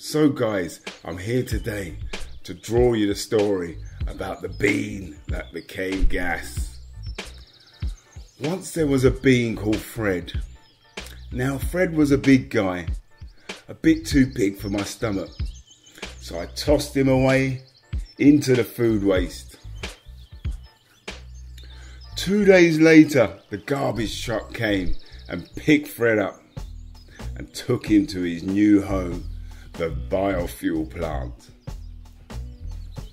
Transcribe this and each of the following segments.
So, guys, I'm here today to draw you the story about the bean that became gas. Once there was a bean called Fred. Now, Fred was a big guy, a bit too big for my stomach. So I tossed him away into the food waste. Two days later, the garbage truck came and picked Fred up and took him to his new home, the biofuel plant.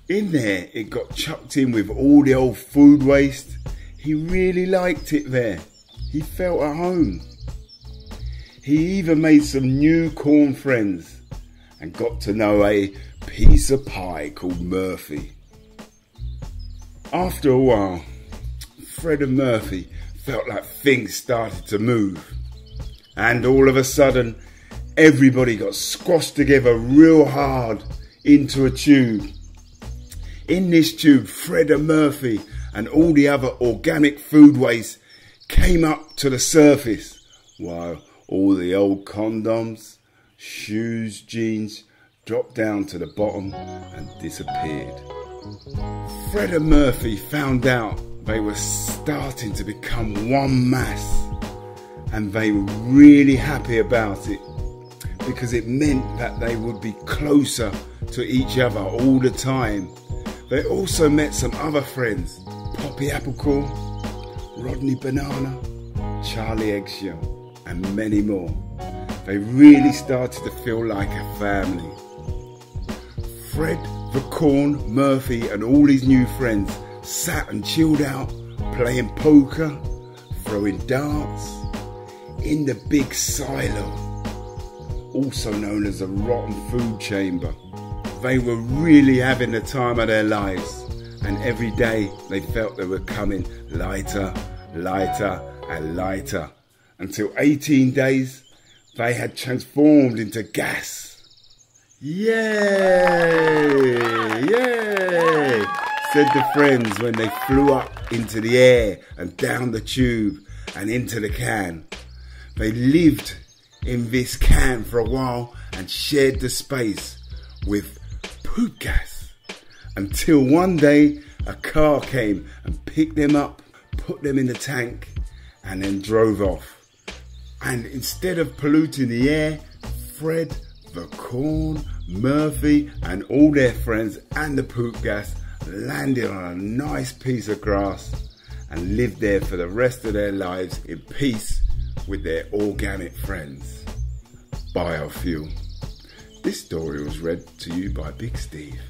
In there, it got chucked in with all the old food waste. He really liked it there. He felt at home. He even made some new corn friends and got to know a piece of pie called Murphy. After a while, Fred and Murphy felt like things started to move. And all of a sudden, everybody got squashed together real hard into a tube. In this tube, Fred and Murphy and all the other organic food waste came up to the surface, while all the old condoms, shoes, jeans dropped down to the bottom and disappeared. Fred and Murphy found out they were starting to become one mass and they were really happy about it because it meant that they would be closer to each other all the time. They also met some other friends Poppy Applecorn, Rodney Banana, Charlie Eggshell, and many more. They really started to feel like a family. Fred, the Corn, Murphy, and all his new friends sat and chilled out, playing poker, throwing darts, in the big silo, also known as the rotten food chamber. They were really having the time of their lives, and every day they felt they were coming lighter, lighter, and lighter until 18 days they had transformed into gas. Yay! Yay! Said the friends when they flew up into the air and down the tube and into the can. They lived in this can for a while and shared the space with poop gas until one day a car came and picked them up, put them in the tank, and then drove off. And instead of polluting the air, Fred, the corn, Murphy, and all their friends and the poop gas landed on a nice piece of grass and lived there for the rest of their lives in peace with their organic friends. Biofuel. This story was read to you by Big Steve.